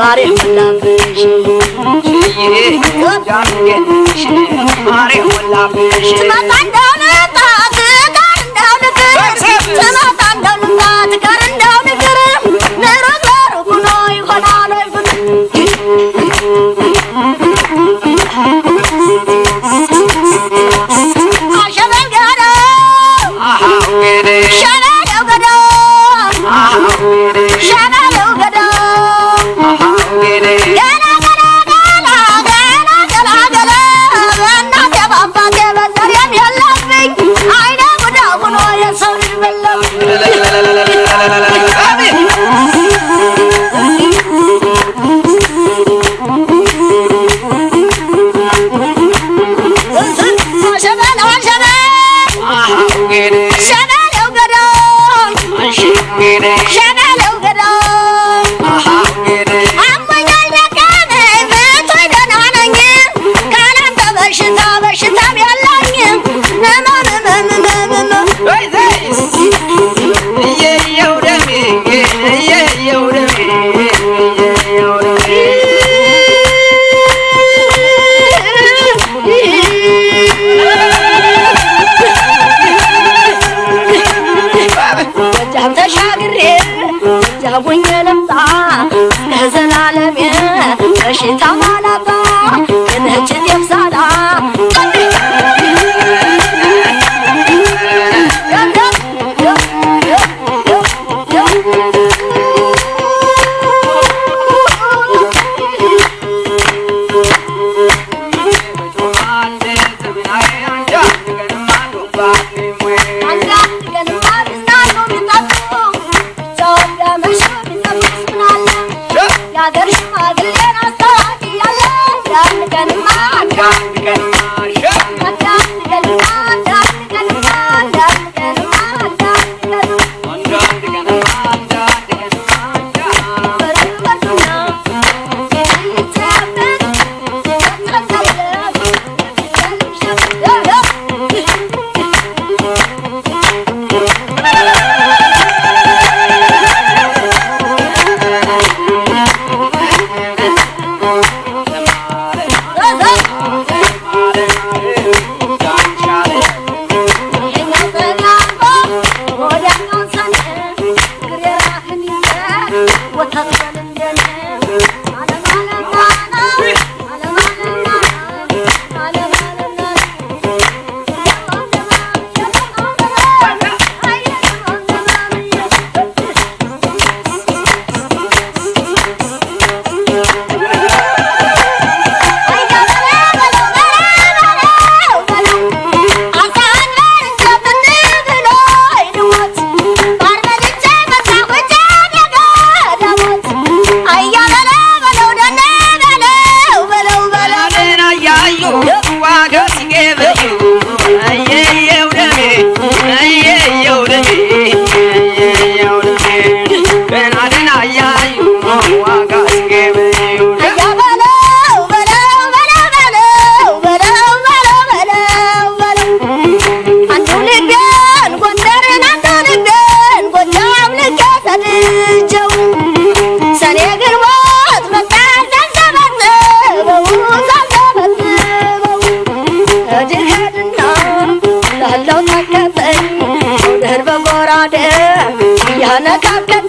ማሬ ሁላብሽ ጃም ማሬ ሁላብሽ ትመጣ baby. በሽታ ባላባ ግንህችን የብሳላ Bye. Bye. 我操 Wanna?